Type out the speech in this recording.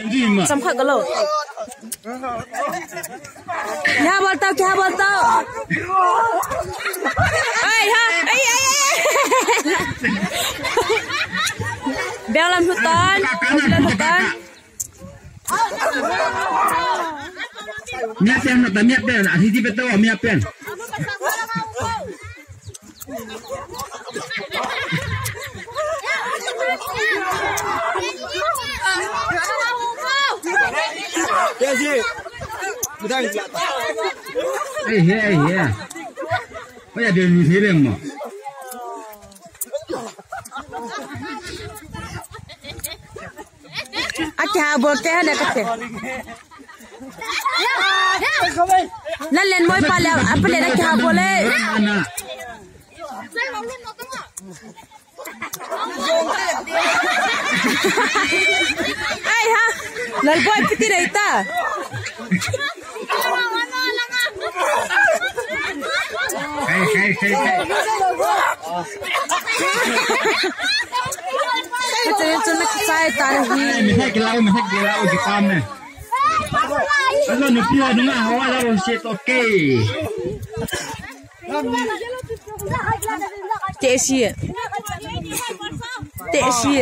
चमका गलो क्या बोलता हो क्या बोलता हो ऐ ha ऐ ऐ Belang hutan, belang hutan. Mia pen nak mia pen, ah hiji betul mia pen. Cái gì? Cái gì? Ê hê ê hê. Bây giờ đường như thế này mà. À Acha bố cái này cái nó lên mỗi ba leo à bên này nó chào bố lên ललबुआ कितनी रहता Mihak lau, mihak lau di kami. Kalau nupi ada nggak hawa lau sih oke. Tesi. Tesi.